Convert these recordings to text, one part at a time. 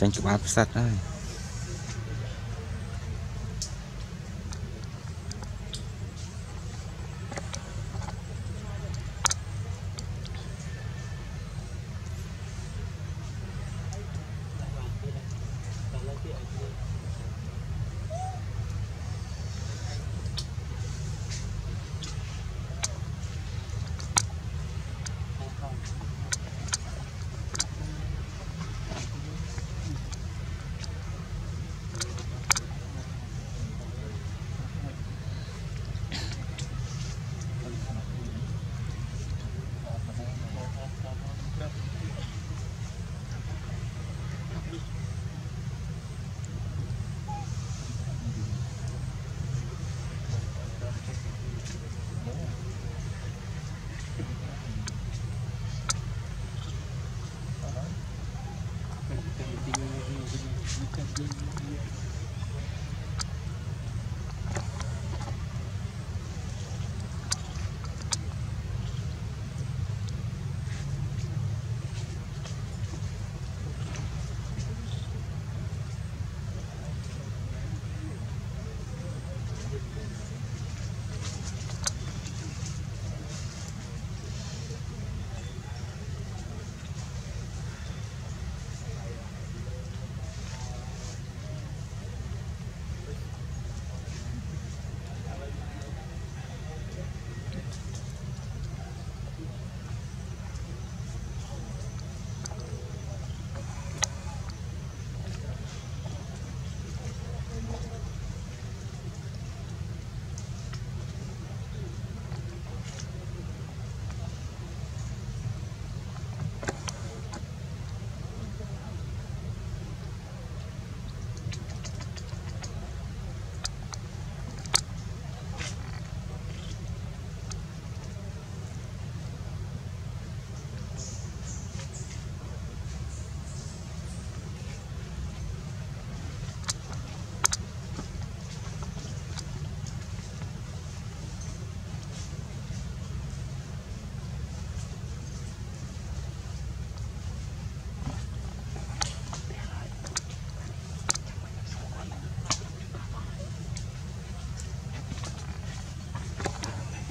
ចាញ់ក្បាលផ្សិតហើយ Thank you.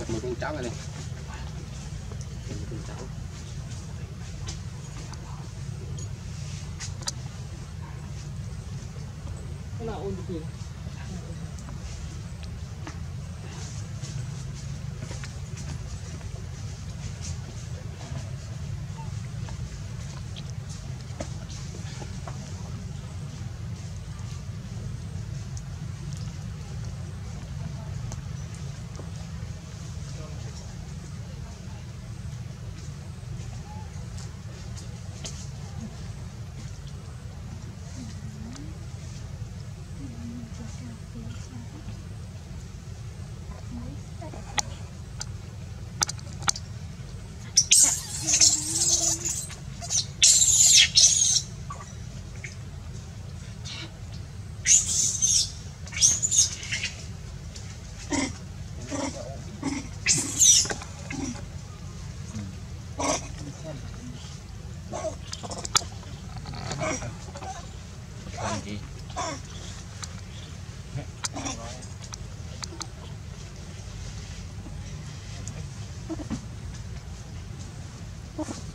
Một con cháu này này con cháu cái nào ôn gì? Oh.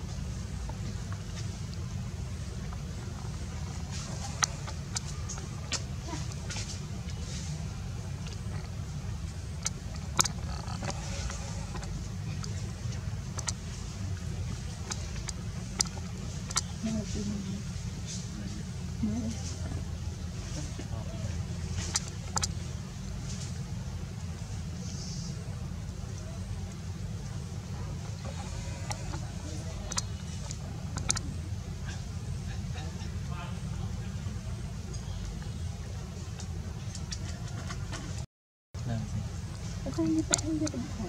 Hindi pa, hindi pa.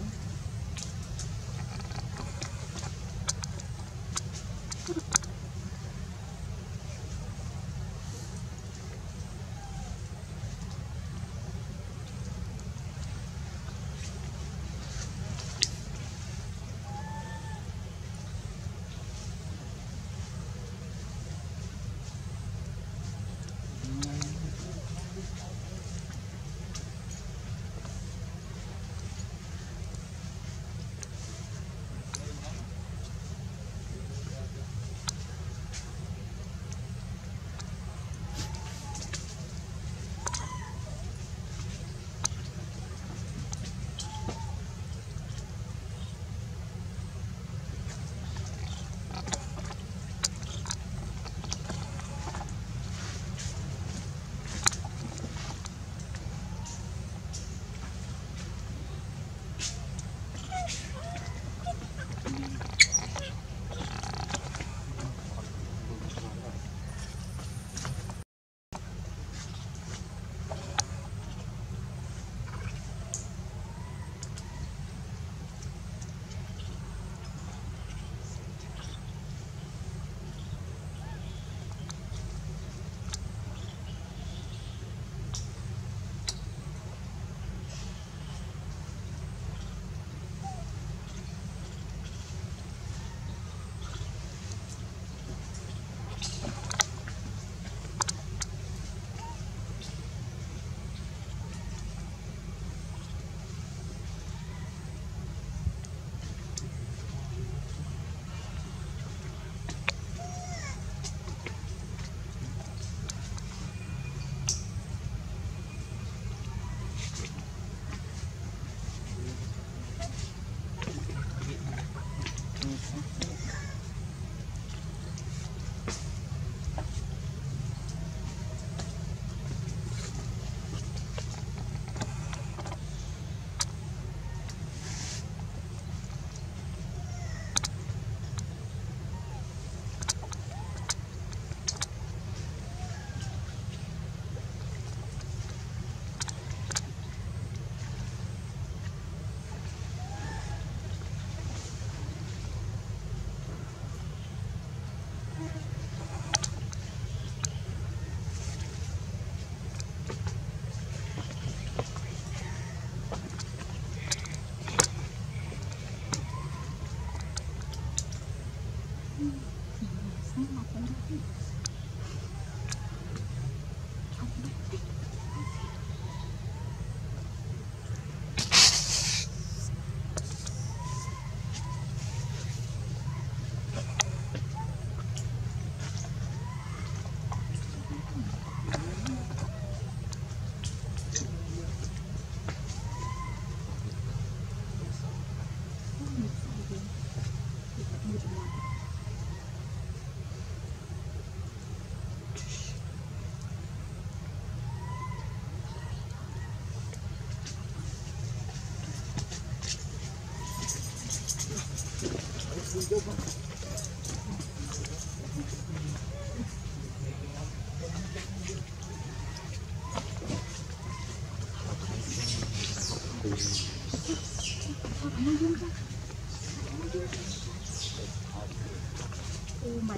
Tak. Oh, mà